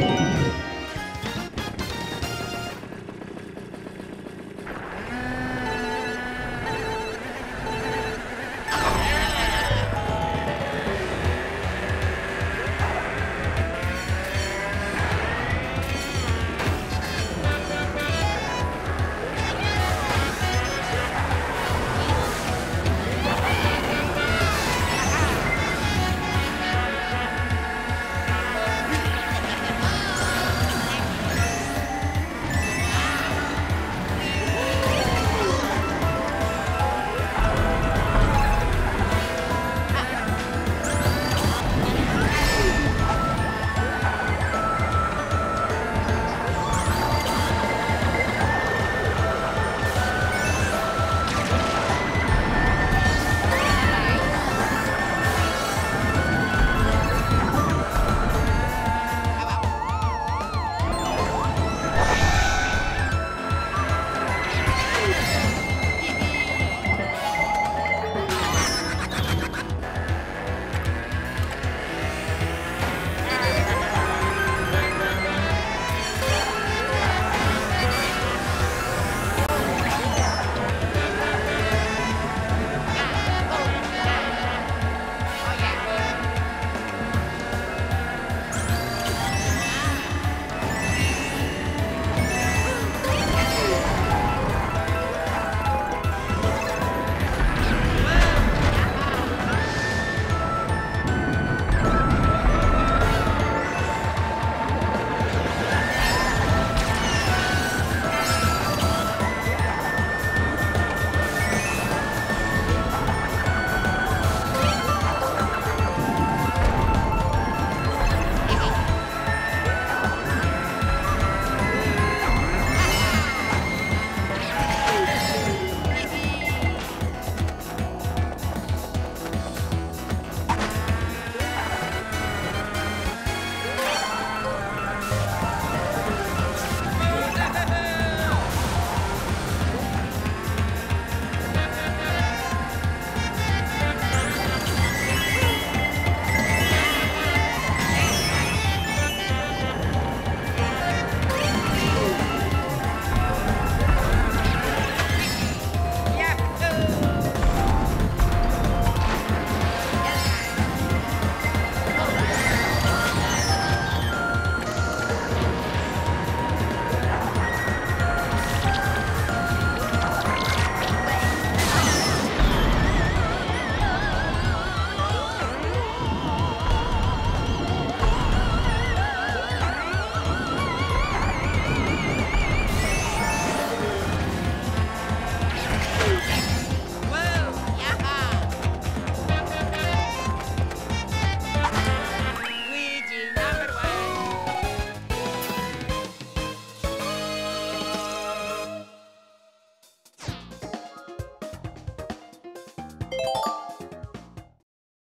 Bye. Bye.